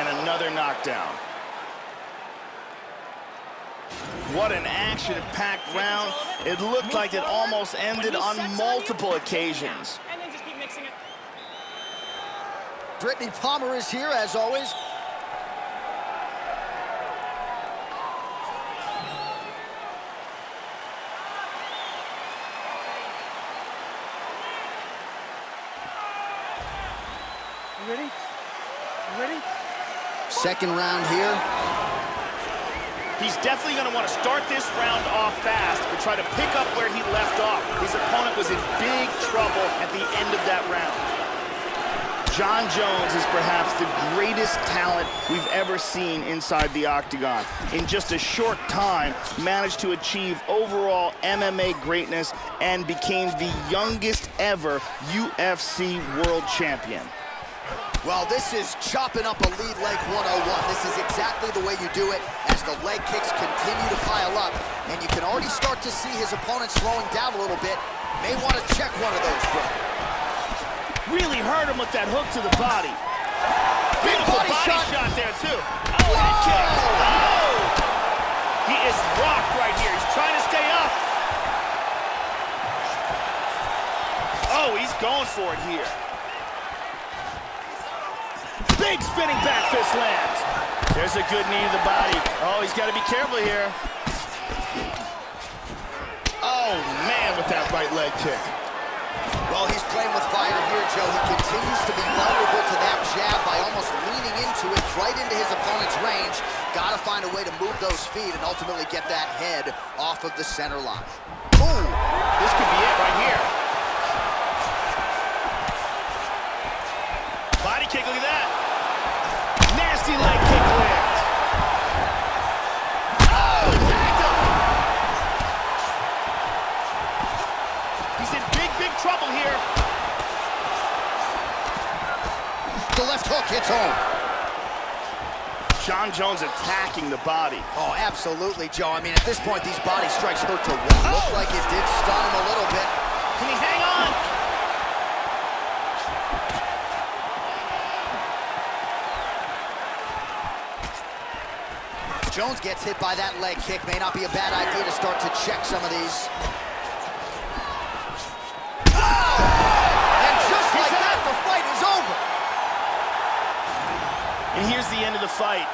and another knockdown. What an action-packed round. It looked like it almost ended on multiple occasions. And then just keep mixing it. Brittany Palmer is here, as always. You ready? You ready? Second round here. He's definitely going to want to start this round off fast and try to pick up where he left off. His opponent was in big trouble at the end of that round. Jon Jones is perhaps the greatest talent we've ever seen inside the octagon. In just a short time, managed to achieve overall MMA greatness and became the youngest ever UFC world champion. Well, this is chopping up a lead leg 101. This is exactly the way you do it as the leg kicks continue to pile up. And you can already start to see his opponent slowing down a little bit. May want to check one of those, bro. Really hurt him with that hook to the body. Big Beautiful body body, shot. shot. there, too. Oh, head kick. Oh! He is rocked right here. He's trying to stay up. Oh, he's going for it here. Big spinning back fist lands. There's a good knee to the body. Oh, he's got to be careful here. Oh, man, with that right leg kick. Well, he's playing with fire here, Joe. He continues to be vulnerable to that jab by almost leaning into it right into his opponent's range. Got to find a way to move those feet and ultimately get that head off of the center line. Ooh, This could be it right here. Body kick, look at that. Hook hits home. Jon Jones attacking the body. Oh, absolutely, Joe. I mean, at this point, these body strikes hurt to what Oh. looked like it did stun him a little bit. Can he hang on? Jones gets hit by that leg kick. May not be a bad idea to start to check some of these. And just like that, the fight is over. And here's the end of the fight.